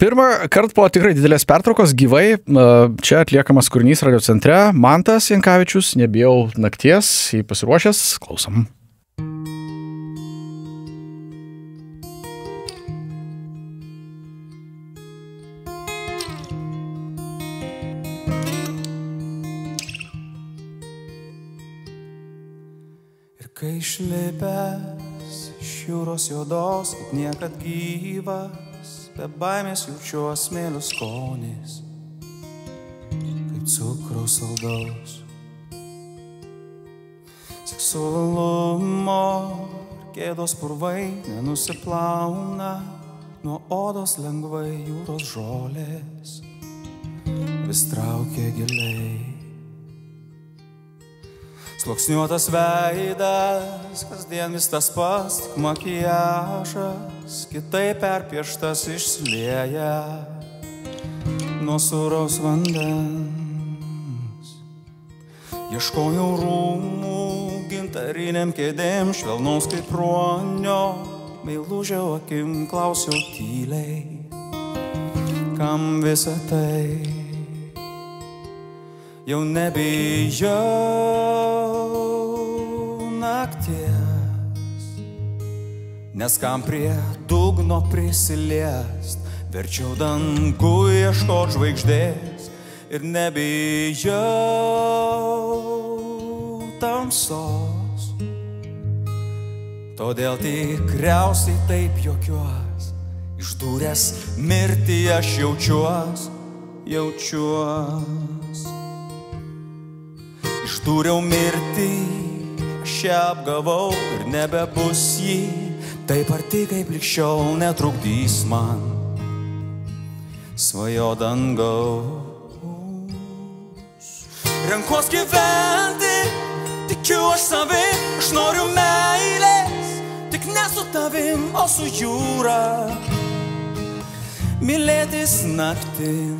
Pirmą kartą po tikrai didelės pertraukos gyvai čia atliekamas kūrinys radio centre. Mantas Jankavičius, nebijau nakties, jį pasiruošęs, klausom. Ir kai išlipęs iš jūros juodos, kaip niekad gyvas be baimės jaučiu smėlių skonis, kaip cukraus saldaus. Seksualumo gėdos purvai nenusiplauna, nuo odos lengvai jūros žolės vis traukia giliai. Sluoksniuotas veidas, kasdien vis tas pats, tik makijažas, kitaip perpieštas išsilieja nuo suraus vandens. Ieškojau rūmų, gintariniam kėdėm, švelnaus kaip ruonio, meilužiau akim klausiau tyliai, kam visą tai jau nebijau nakties, nes kam prie dugno prisiliest, verčiau dangų ieškot žvaigždės ir nebijau tamsos. Todėl tikriausiai taip jokiuos, išdūręs mirtį aš jaučiuos, jaučiuos. Išdūriau mirtį aš ją apgavau ir nebebus jį, taip arti kaip likščiau netrukdys man svajo dangaus. Renkuos gyventi, tikiu aš savim, aš noriu meilės, tik ne su tavim, o su jūra. Mylėtis naktim,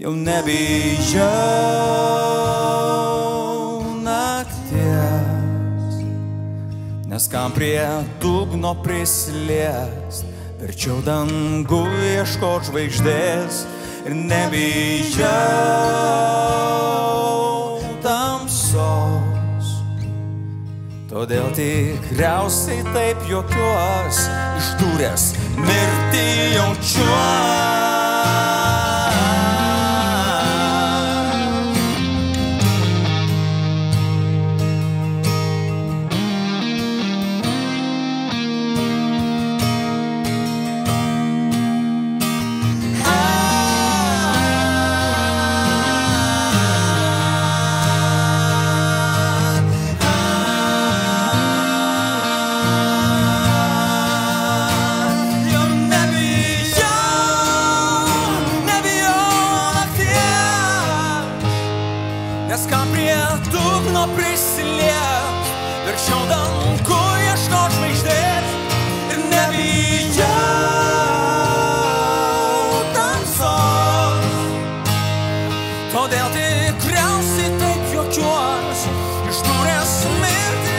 jau nebijau nes kam prie dugno prisiliest, verčiau dangų ieško žvaigždės ir nebijau tamsos. Todėl tikriausiai taip jokiuos, išdūręs mirtį jaučiuos. Prie dugno prisiliek, verčiau dangur, dangur. Nebijau, nebijau, nebijau. Todėl tikriausiai taip jokiuos, ištūręs mirtį